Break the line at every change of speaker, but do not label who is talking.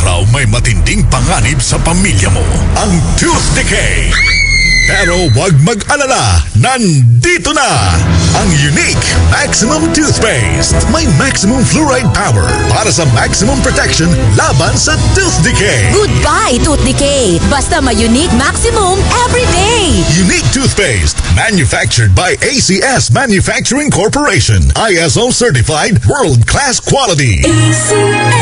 araw may matinding panganib sa pamilya mo. Ang Tooth Decay. Pero wag mag-alala, nandito na ang Unique Maximum Toothpaste. May maximum fluoride power para sa maximum protection laban sa tooth decay.
Goodbye, Tooth Decay. Basta may unique maximum every day.
Unique Toothpaste, manufactured by ACS Manufacturing Corporation. ISO certified, world-class quality.
ACS.